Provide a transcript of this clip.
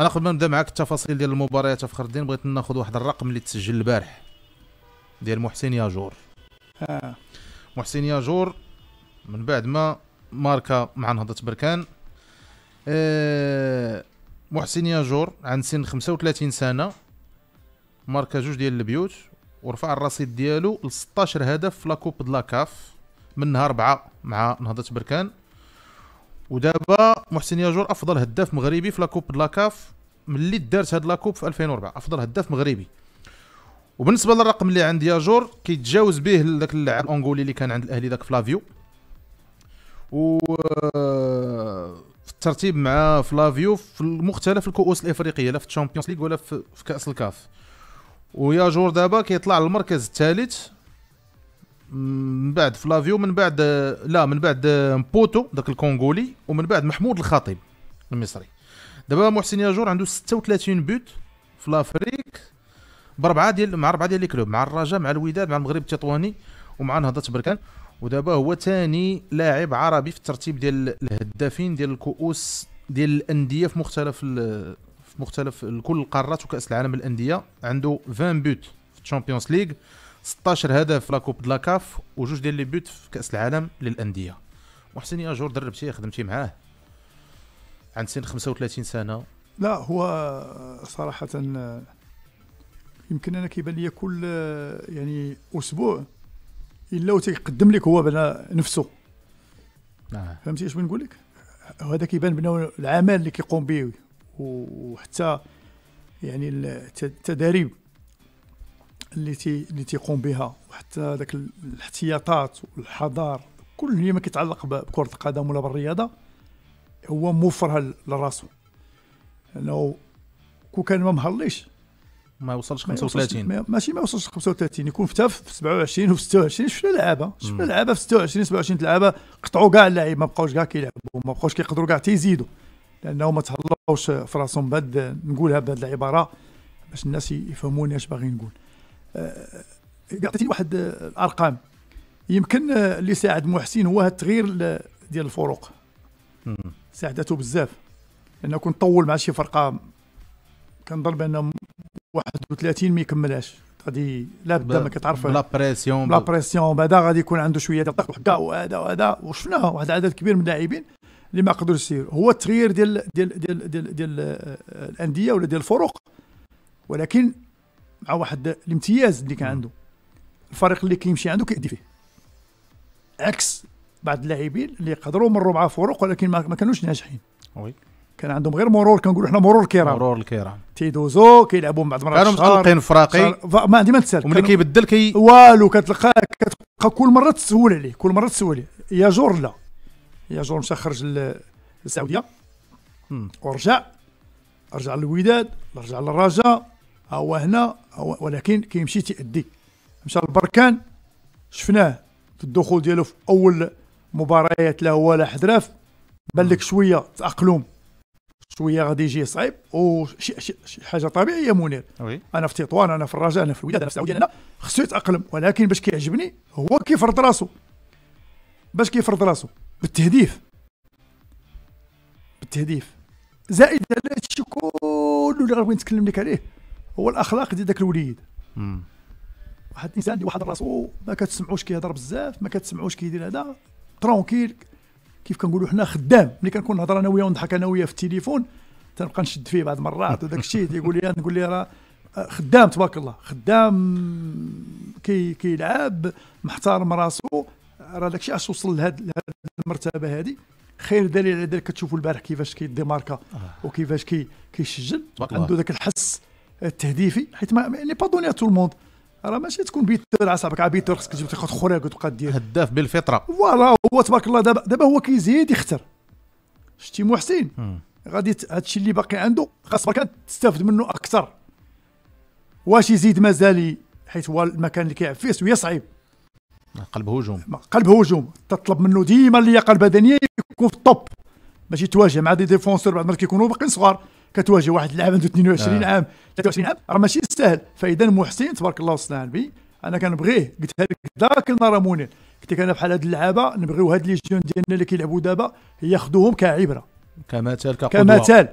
أنا قبل ما نبدا معاك التفاصيل ديال المباريات فخر الدين بغيت ناخذ واحد الرقم اللي تسجل البارح ديال محسن ياجور آه. محسن ياجور من بعد ما ماركا مع نهضة بركان آه محسن ياجور عن سن 35 سنة ماركا جوج ديال البيوت ورفع الرصيد ديالو ل 16 هدف في لاكوب د لاكاف منها أربعة مع نهضة بركان ودابا محسن ياجور أفضل هداف مغربي في la coupe la CAF ملي دارت هاد la coupe في 2004 أفضل هداف مغربي. وبالنسبة للرقم اللي عند ياجور كيتجاوز به ذاك اللاعب الانغولي اللي كان عند الأهلي ذاك فلافيو و في الترتيب مع فلافيو في مختلف الكؤوس الإفريقية لا في ال Champions League ولا في كأس الكاف. وياجور دابا كيطلع للمركز الثالث من بعد فلافيو من بعد لا من بعد مبوتو ذاك الكونغولي ومن بعد محمود الخطيب المصري. دابا محسن ياجور عنده 36 but في l'Afrique باربعة ديال مع أربعة ديال les clubs مع الرجاء مع الوداد مع المغرب التطواني ومع نهضة بركان ودابا هو ثاني لاعب عربي في الترتيب ديال الهدافين ديال الكؤوس ديال الأندية في مختلف في مختلف كل القارات وكأس العالم للأندية. عنده 20 but في ال Champions League 16 هدف في la coupe د la CAF وجوج ديال les buts في كأس العالم للأندية. محسن ياجور دربتيه خدمتي معاه. عند سن 35 سنة. لا هو صراحة آه، يمكن أنا كيبان لي كل يعني أسبوع إلا و تيقدم لك هو بنا نفسه. آه. فهمتي اش بغيت نقول لك؟ وهذا كيبان بانه العمل اللي كيقوم به وحتى يعني الت- التداريب اللي تي اللي تيقوم بها وحتى ذاك الاحتياطات والحضار كل ما كيتعلق ب- بكرة القدم ولا بالرياضة هو موفرها لراسو. لأنه كون كان ما مهليش ما وصلش ما يوصلش- 35 ما- ماشي ما يوصلش 35 يكون فتى في 27 وفي 26 شفنا لعابة شفنا. لعابة في 26 27 لعابة قطعوا كاع اللعيبه ما بقاوش كاع كيلعبوا ما بقاوش كيقدروا كاع تيزيدوا لأنه ما تهلاوش في راسهم بهاد نقولها بهاد العبارة باش الناس يفهموني اش باغي نقول. آه، عطيتيني واحد آه، الارقام يمكن آه، اللي ساعد محسن هو التغيير ديال الفروق. ساعدته بزاف. لأنه كنت طول مع شي فرقة كنظن بأن 31 ما يكملهاش. غادي لا بدا ما كتعرف. بلا pression بلا pression بعدا غادي يكون عنده شوية ديال الضغط وحكا وهذا وهذا. وشفناه واحد العدد كبير من اللاعبين اللي ما قدروش يسيروا هو التغيير ديال ديال ديال ديال, ديال آه، الأندية ولا ديال الفرق ولكن مع واحد الامتياز اللي كان عنده. الفريق اللي كيمشي عنده كيأدي فيه. عكس بعض اللاعبين اللي يقدروا مروا مع فرق ولكن ما كانوش ناجحين. oui. كان عندهم غير مرور كنقولوا حنا مرور الكرام مرور الكرام تيدوزو كيلعبوا بعض المرات كانوا الشهر. متالقين في راقي شهر- ف- ما عندي ما نتسال وملي كيبدل كي والو كتلقاه كتبقى كل مرة تسول عليه كل مرة تسول عليه. يا جور لا. يا جور مشى خرج للسعودية. ورجع. رجع للوداد رجع للرجاء. هو هنا هو ولكن كيمشي تيأدي. مشى للبركان شفناه في الدخول ديالو في أول مباريات لا هو لا حذراف بان لك شوية تأقلم. شوية غادي يجي صعيب وشي شي شي حاجة طبيعية يا منير. وي. أنا في تطوان أنا في الرجاء أنا في الوداد أنا في السعودية أنا خصو يتاقلم ولكن باش كيعجبني هو كيفرض راسو. باش كيفرض راسو. بالتهديف. بالتهديف. زائد على هادشي كله اللي غادي نتكلم لك عليه. هو الأخلاق ديال داك الوليد. واحد الإنسان اللي واحد راسو ما كتسمعوش كيهضر بزاف ما كتسمعوش كيدير هذا. ترونكيل كيف كنقولوا حنا خدام. ملي كنكون نهضر أنا وياه ونضحك أنا وياه في التليفون تنبقى نشد فيه بعض المرات وداك الشيء تيقول لي نقول لي راه آه، خدام تبارك الله. خدام كي كيلعب محترم راسو. راه داك الشيء علاش وصل لهاد المرتبة هذه خير دليل على ذلك كتشوفوا البارح كيفاش كي démarque آه. وكيفاش كي كيسجل. عنده ذاك الحس التهديفي حيت ما n'est pas donné à tout le monde راه ماشي تكون buteur على صاحبك على buteur خصك تجيب تاخذ خريق وتبقى دير. هداف بالفطرة. voilà هو تبارك الله دابا دابا هو كيزيد يختر شتي محسن. غادي هادشي اللي باقي عنده خاص برك تستافد منه أكثر. واش يزيد مازال حيت هو المكان اللي كيلعب فيه شوية صعيب. قلب هجوم. قلب هجوم. تطلب منه ديما اللياقة البدنية يكون في ال top. باش يتواجه مع des défenseurs بعض المرات كيكونوا باقيين صغار. كتواجه واحد اللاعب عنده 22 آه. عام. 23 عام راه ماشي سهل فاذا محسن تبارك الله وصلنا به أنا كنبغيه قلتها لك ذاك النهار منير قلت لك أنا بحال هاد اللعابة نبغيو هاد les jeunes ديالنا اللي كيلعبوا دابا ياخذوهم كعبرة. كمثال كقدوة. كمثال.